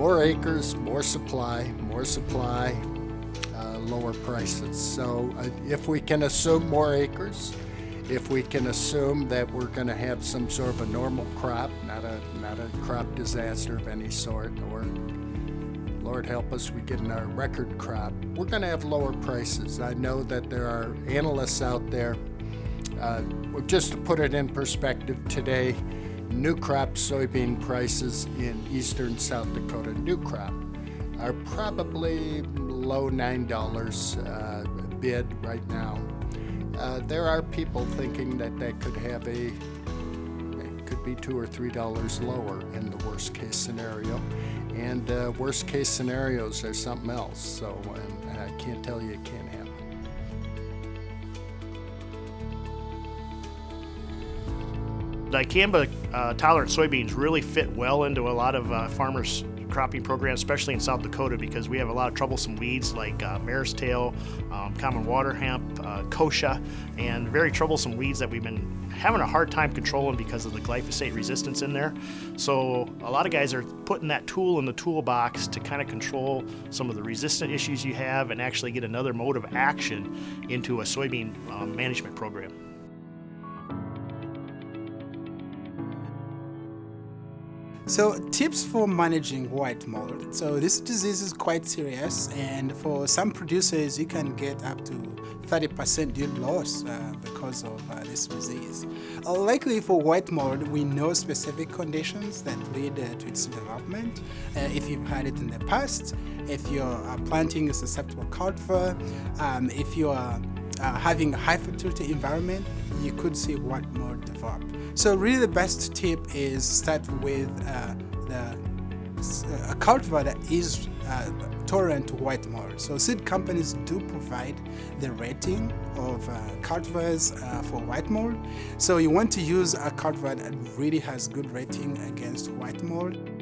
more acres, more supply, more supply, uh, lower prices. So uh, if we can assume more acres, if we can assume that we're going to have some sort of a normal crop, not a not a crop disaster of any sort, or Lord help us, we get in a record crop, we're going to have lower prices. I know that there are analysts out there. Uh, just to put it in perspective, today, new crop soybean prices in eastern South Dakota, new crop, are probably low $9 uh, bid right now. Uh, there are people thinking that that could have a could be two or three dollars lower in the worst case scenario, and uh, worst case scenarios are something else. So I can't tell you it can't Dicamba uh, tolerant soybeans really fit well into a lot of uh, farmers' cropping programs, especially in South Dakota, because we have a lot of troublesome weeds like uh, mare's tail, um, common water hemp, uh, kochia, and very troublesome weeds that we've been having a hard time controlling because of the glyphosate resistance in there. So a lot of guys are putting that tool in the toolbox to kind of control some of the resistant issues you have and actually get another mode of action into a soybean um, management program. So tips for managing white mold. So this disease is quite serious and for some producers you can get up to 30% yield loss uh, because of uh, this disease. Uh, likely for white mold we know specific conditions that lead uh, to its development. Uh, if you've had it in the past, if you're uh, planting a susceptible cultivar, um, if you're having a high fertility environment, you could see white mold develop. So really the best tip is start with uh, the, a cultivar that is uh, tolerant to white mold. So seed companies do provide the rating of uh, cultivars uh, for white mold. So you want to use a cultivar that really has good rating against white mold.